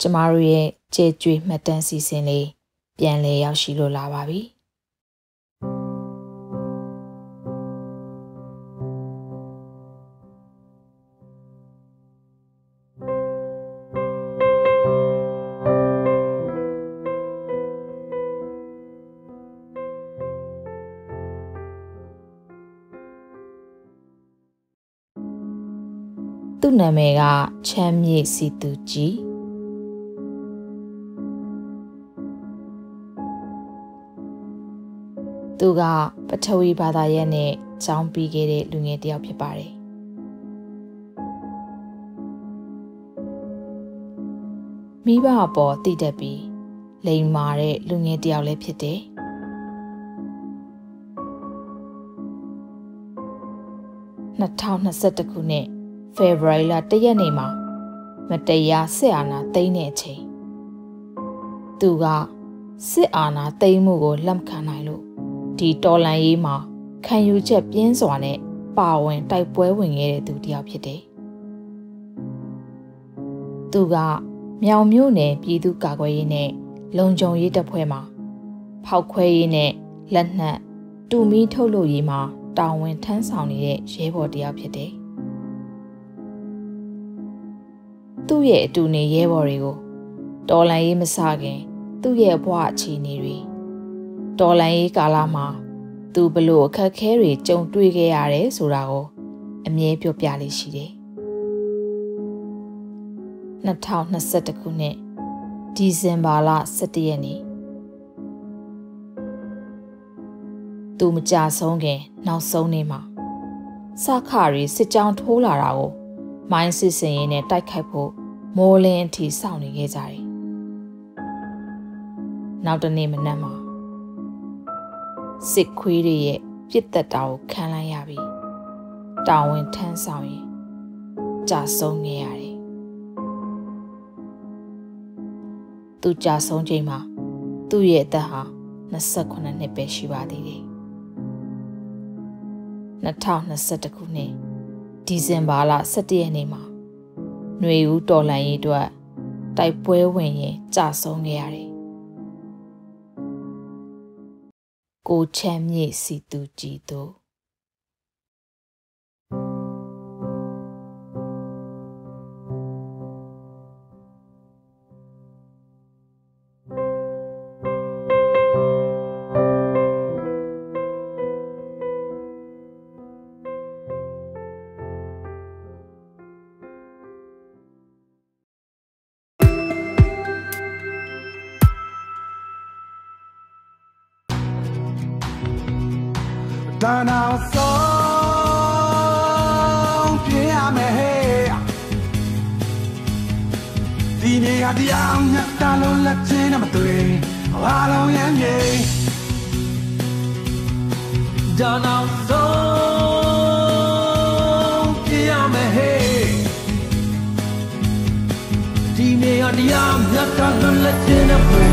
ကျမတို့ရဲ့ကြဲကြွေမှတ်တမ်းစီစဉ်လေးပြန်လည်ရောက်ရှိလို့လာပါပြီ။သူ့နာမည်ကချမ်းမြေ့စီသူကြီး သူကပထဝီဘာသာရပ်နဲ့ကျောင်းပြီးခဲ့တဲ့လူငယ်တစ်ယောက်ဖြစ်ပါတယ်မိဘအပေါ်တည်တတ်ပြီးလိန်မာတဲ့လူငယ်တစ်ယောက်လည်းဖြစ်တယ်2021ခုနှစ်ဖေဖော်ဝါရီလ1ရက်နေ့မှာမတရားစစ်အာဏာသိမ်းတဲ့အချိန်သူကစစ်အာဏာသိမ်းမှုကိုလက်မခံနိုင်လို့ ဒီတော်လန်ရေးမှာခံယူချက်ပြင်းစွာနဲ့ပါဝင်တိုက်ပွဲဝင်ခဲ့တဲ့သူတစ်ယောက်ဖြစ်တယ်။သူကမြောင်မြို့နယ်ပြည်သူ့ကာကွယ်ရေးနဲ့လုံခြုံရေးတပ်ဖွဲ့မှာဖောက်ခွဲရေးနဲ့လက်နက်တူမီထုတ်လုပ်ရေးမှာတာဝန်ထမ်းဆောင်နေတဲ့ရဲဘော်တစ်ယောက်ဖြစ်တယ်သူ့ရဲ့အတူနေရဲဘော်တွေကိုတော်လန်ရေးမစခင် သူ့ရဲ့ဘဝအခြေအနေတွေ တော်လန်ရေးကာလမှာသူဘလို့အခက်ခဲတွေကြုံတွေ့ခဲ့ရတယ်ဆိုတာကိုအမြဲပြောပြလေးရှိတယ်2021ခုနှစ်ဒီဇင်ဘာလ17ရက်နေ့သူမကြဆုံးခင်နောက်ဆုံးနေ့မှာစခါရီစစ်ကြောင်းထိုးလာတာကိုမိုင်းစစ်စင်ရင်နဲ့တိုက်ခိုက်ဖို့မိုးလင်းအထိစောင့်နေခဲ့ကြတယ်။နောက်တနေ့မနက်မှာ စစ်ခွေးတွေရဲ့ပြစ်သက်တာကိုခံလိုက်ရပြီးတာဝန်ထမ်းဆောင်ရင်ကြာဆုံးနေရတယ်။သူကြာဆုံးချိန်မှာသူ့ရဲ့အသက်ဟာ28နှစ်ပဲရှိပါသေးတယ်။2021ခုနှစ်ဒီဇင်ဘာလ17ရက်နေ့မှာຫນွေဦးတော်လှန်ရေးအတွက်တိုက်ပွဲဝင်ရင်ကြာဆုံးခဲ့ရတယ်။ ကိုချမ်းမြေ့စီသူကြည်တို့ ဒါနာဆုံးပြရမယ်ဟဲ့ဒီနေရာတရားညတ်တလုံးလက်ချင်းနဲ့မတွေ့အားလုံးရမ်းမြေဒါနာဆုံးပြရမယ်ဟဲ့ဒီနေရာတရားညတ်တလုံးလက်ချင်းနဲ့တွေ့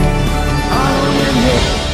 အားလုံးရမ်းမြေ